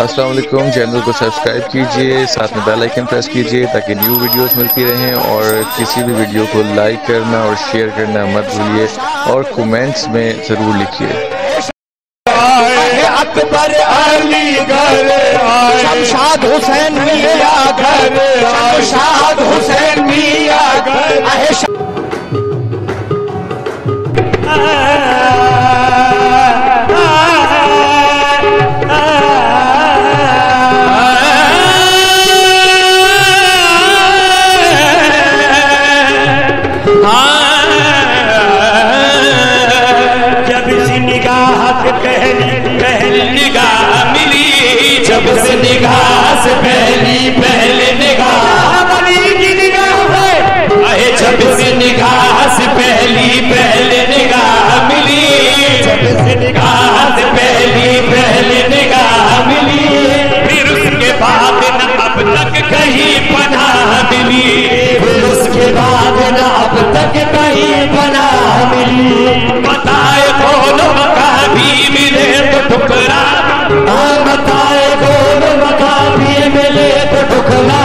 Aslam channel को subscribe कीजिए साथ में बेल आइकन प्रेस कीजिए ताकि न्यू वीडियोस मिलती रहें और किसी भी वीडियो को लाइक करना और शेयर करना मत भूलिए और कमेंट्स में ज़रूर लिखिए। अकबर अली घर आए। शमशाद हुसैन मिया घर शमशाद हुसैन मिया घर से निगाह से पहली पहले निगाह। बनी की निगाह है अहे जब से निगाह से पहली पहले निगाह मिली। जब से निगाह से पहली पहले निगाह मिली। फिर उसके बाद न अब तक कहीं पनाह मिली। फिर उसके बाद न अब तक कहीं पनाह मिली। बताए कौन मका मिले तो टुकड़ा ਮਕਾਬੀ ਮਿਲੇ ਤੇ त ਨਾ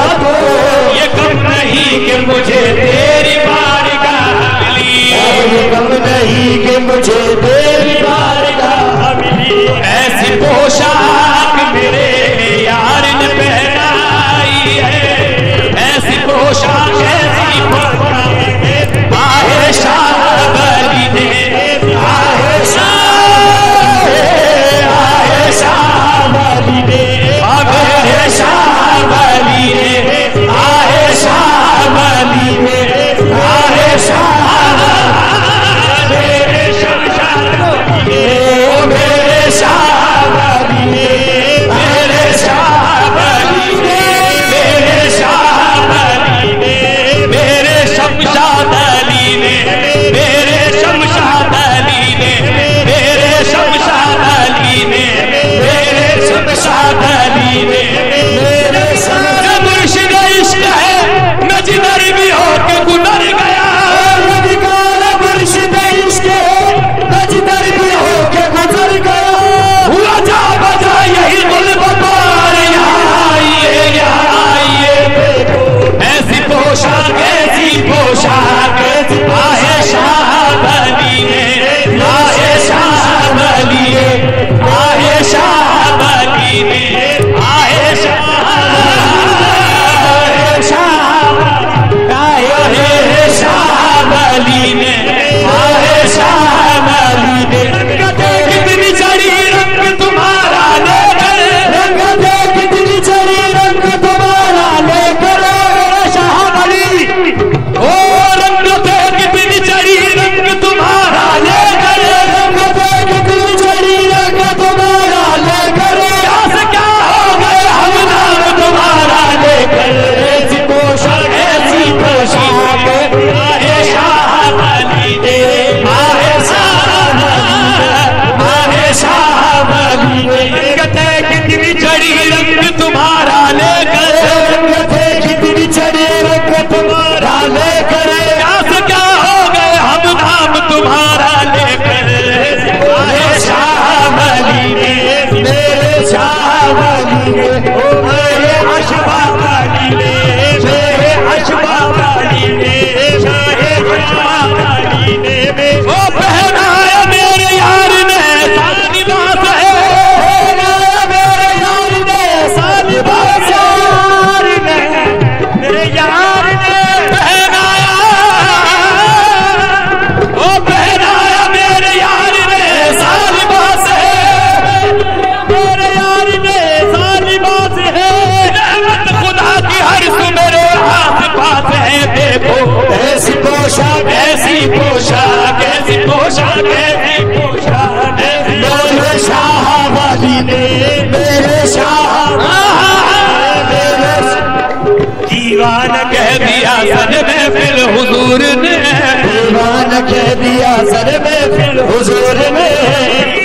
कह दिया सर में फिर हुजूर में।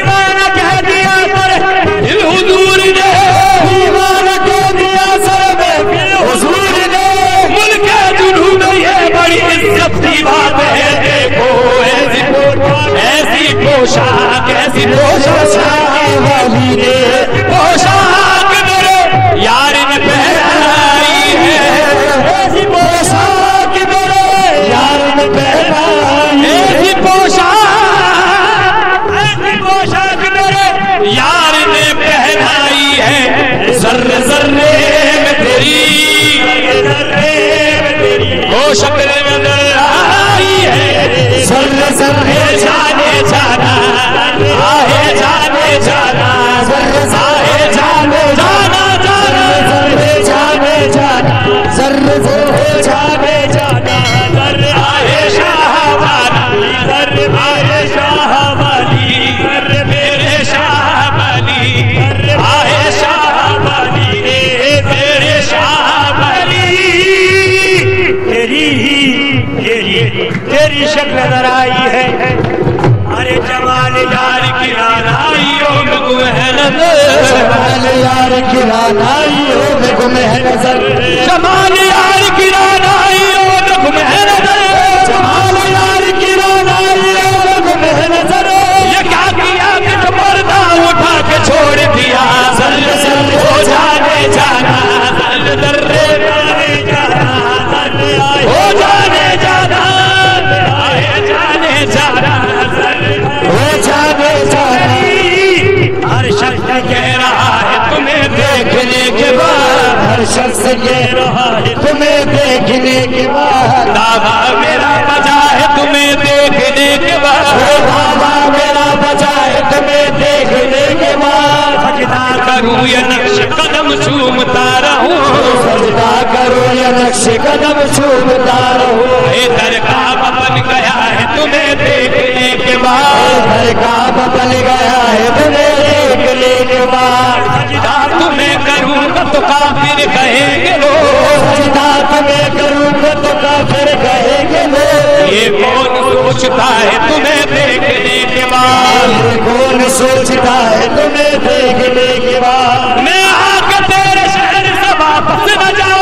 श जानाहे यार खिलाना ही हो गुम है नज़र जमानिया अरशद से ये रहा है तुम्हें देखने के बाद। दादा मेरा बजा है तुम्हें देखने के बाद। दादा मेरा बजा है तुम्हें देखने के बाद। सजदा करूँ या नक्श कदम चूमता रहूँ। सजदा करूँ या नक्श कदम चूमता रहूँ। इधर का बन गया है तुम्हें देखने के बाद। इधर का बन गया है तुम्हें सोचता है तुम्हें देखने के बाद। कौन सोचता है तुम्हें देखने के बाद? मैं आकर तेरे शहर से वापस बजाऊ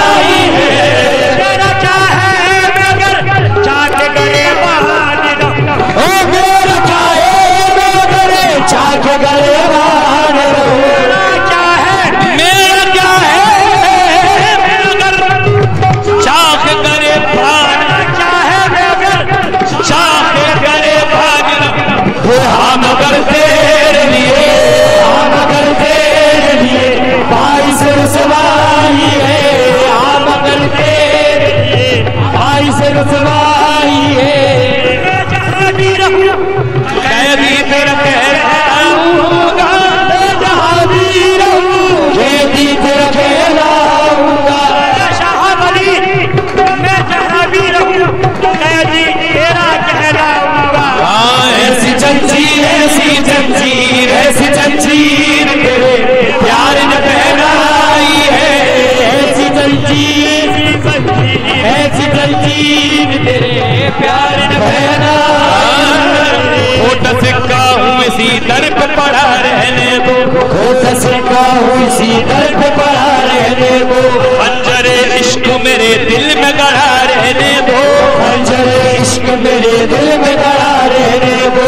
हूँ इसी दर्द पड़ा रहने दो अंजरे इश्क मेरे दिल में गड़ा रहने दो। अंजरे इश्क मेरे दिल में गड़ा रहने दो।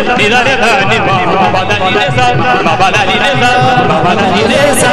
Baba Dali Neza, Baba Dali Neza, Baba Dali Neza, Baba Dali Neza,